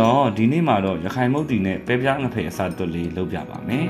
တော့ဒီနေ့မှာတော့ရခိုင်မုတ်တီနဲ့ပဲပြားငဖယ်အစာတွတ်လေးလုပ်ပြပါမယ်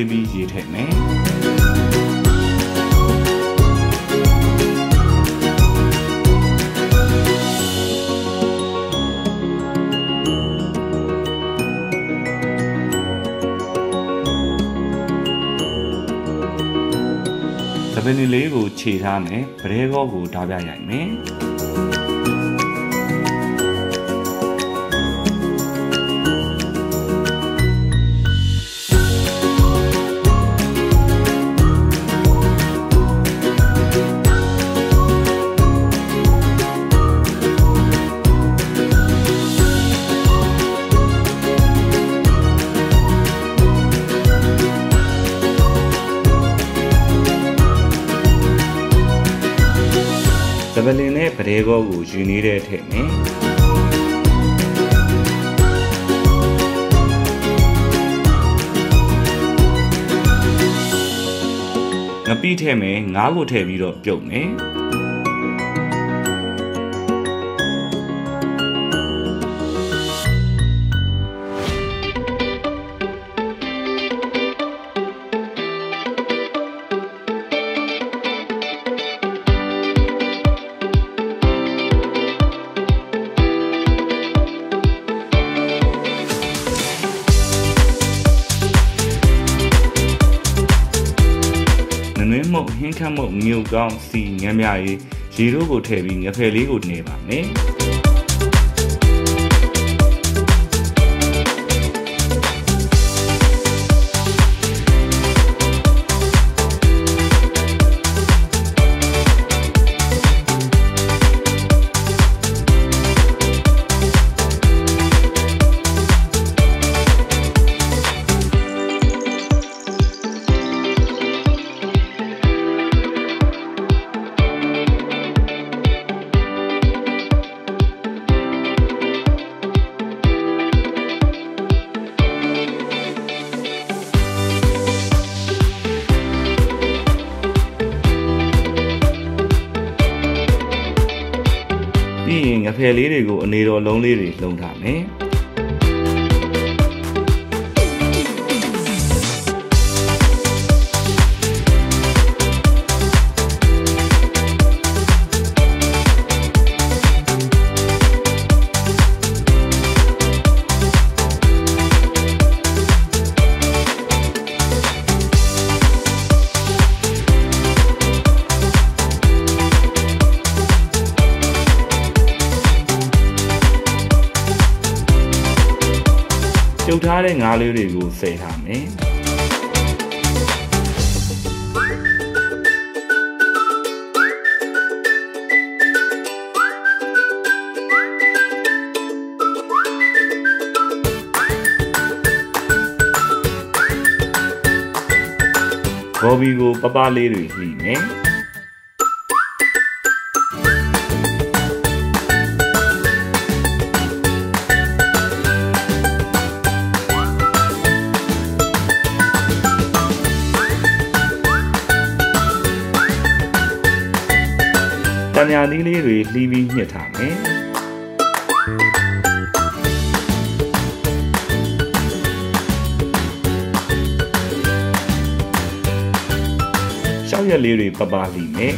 ကိုအပူပေးပြီးရေထည့်မယ်သပင်လေးကိုခြေထားမယ်ဗရဲကောကိုဓာပြရိုက်မယ် ပလင်နဲ့ဗရဲကောကိုယူနေတဲ့ထည့်မယ်ငပိထည့်မယ်ငါးကိုထည့်ပြီးတော့ပြုတ်မယ် ကောင်းစီငမ်းမြရေးရေတို့ကိုထည့်ပြီးငဖယ်လေးကိုနေပါမယ် ဖယ်လေးတွေကိုအနေတော်လုံးလေးတွေလုံထားမယ် ကျုပ်ထားတဲ့ငါးလေးတွေကိုဆယ်ထားမယ်ဘော်ဘီကိုပပလေးတွေလှီမယ် တန်ညာသီးလေးတွေလှီးပြီးညှစ်ထားမယ်ရှောက်ရက်လေးတွေပပလှီမယ်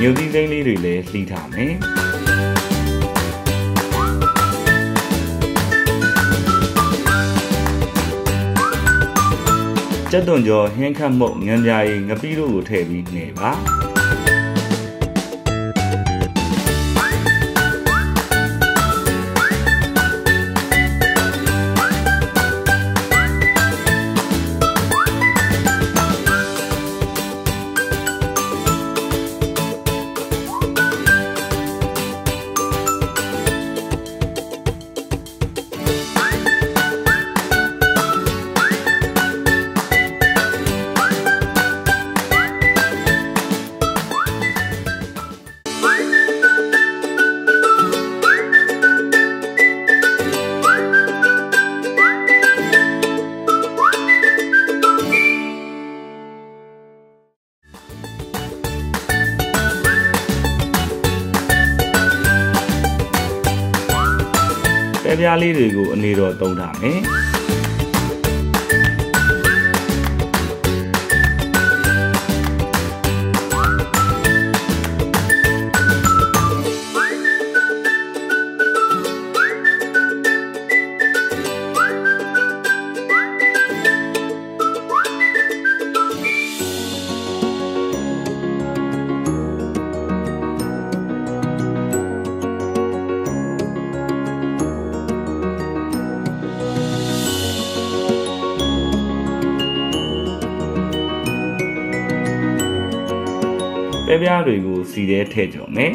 ညိုသီးစိမ်းလေးတွေလည်းလှီးထားမယ် ကြက်သွန်ကြောဟင်းခတ်မှုတ်ငံပြားရီငပိတို့ကိုထည့်ပြီးနေပါ ပဲပြားလေးတွေကိုအနေတော်သုံးထားမယ် ပဲပြားတွေကိုစီထဲထည့်ကြုံမယ်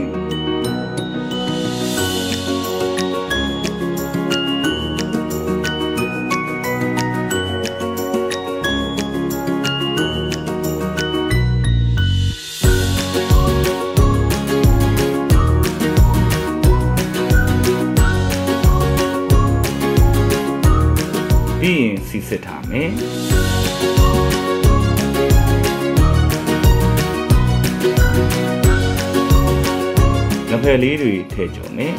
ပြီးရင်စီစစ်ထားမယ် ယ်လေးတွေထည့်ကြုံမယ်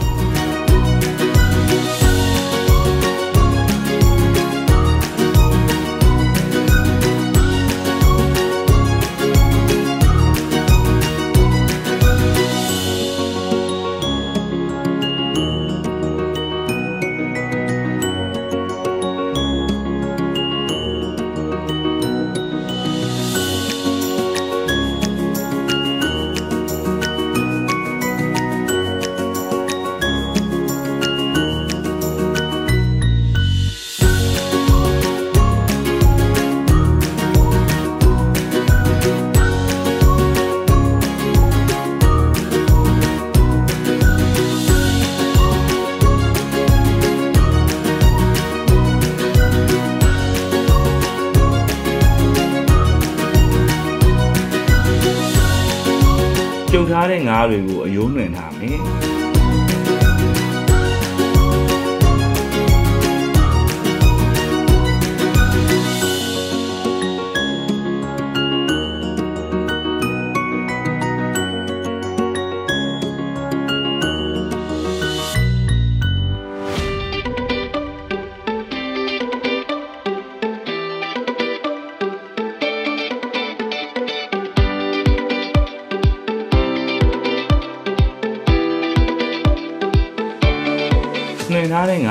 ကြုံထားတဲ့ငါးတွေကိုအယိုးနှွင်ထားမယ်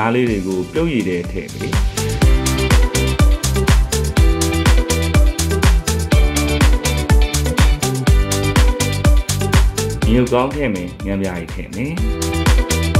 င်ထားတဲ့ငါးလေးတွေကိုပြုတ်ရည်တဲ့ထည့်ပြီမြုပ်ကောင်းထည့်မယ်ငံပြားကြီးထည့်မယ်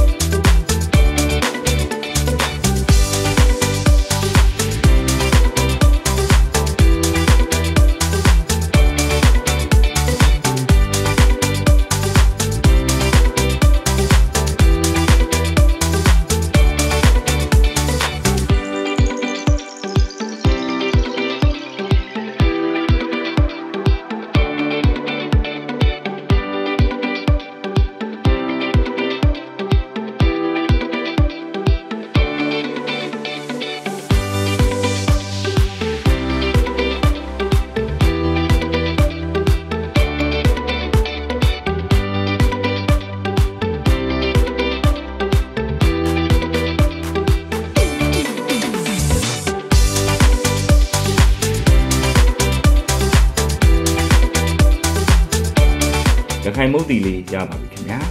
ခိုင်မုတ်တီလေးရပါပြီခင်ဗျာ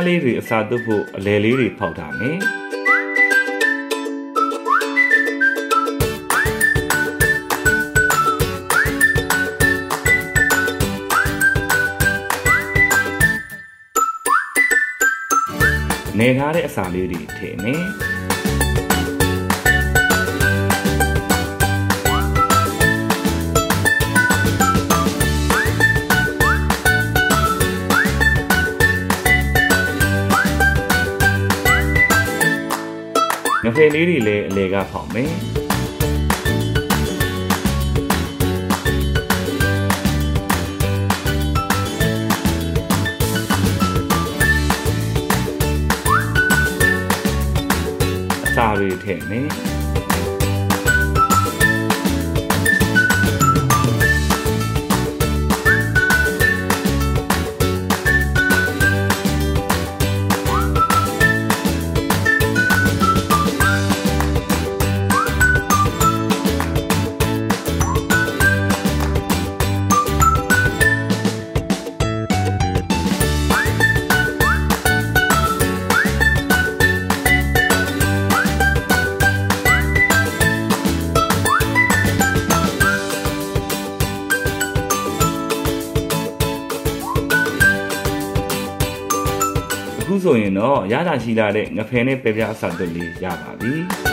ပဲပြားလေးတွေအစာသွတ်ဖို့အလဲလေးတွေဖောက်ထားမယ်နေထားတဲ့အစာလေးတွေထည့်မယ် ငဖယ်လေးတွေလည်းအလေကဖောက်မယ်အစာတွေထည့်မယ် ဆိုရင်တော့ရတာရှိလာတဲ့ငဖယ်နဲ့ပဲပြားအစာသွတ်လေးရပါပြီ။